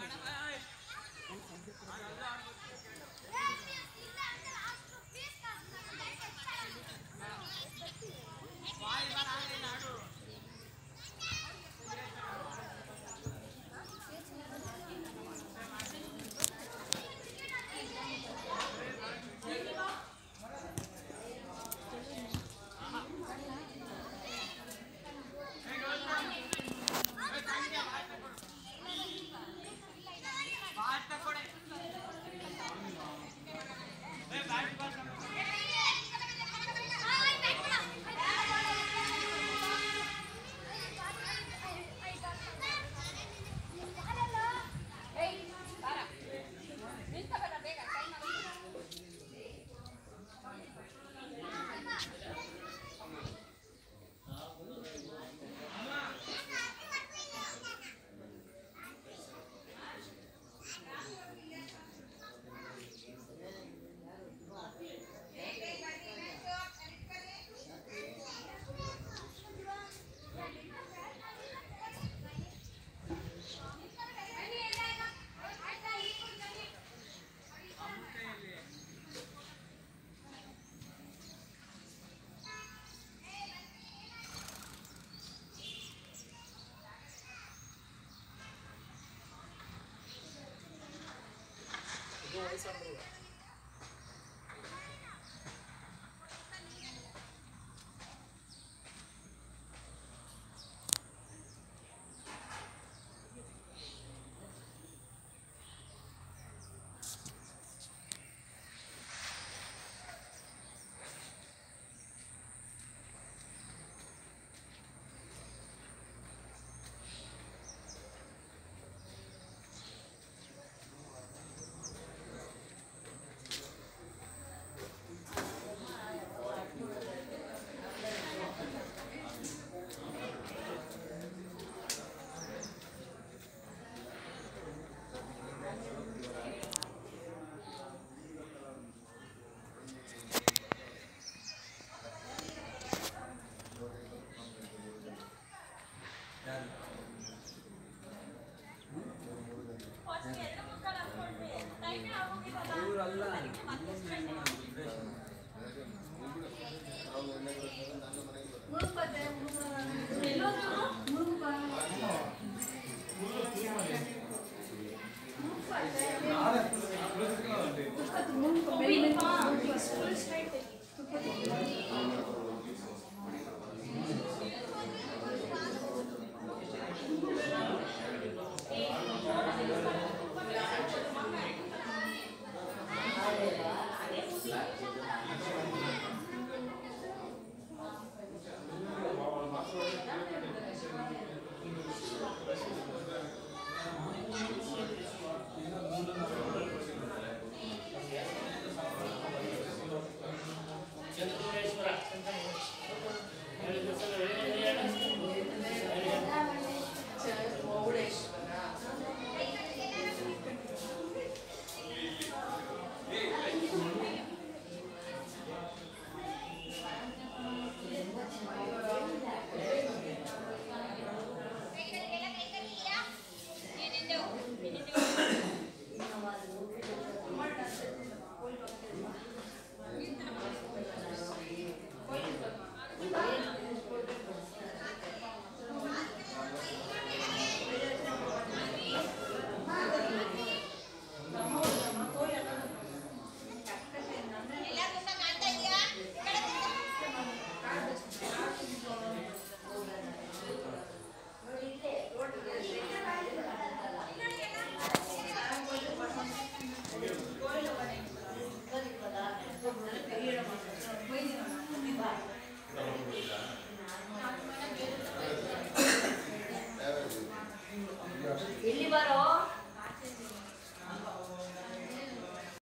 Vai, vai, vai. boys on the. ಮುರುಗುಪಾ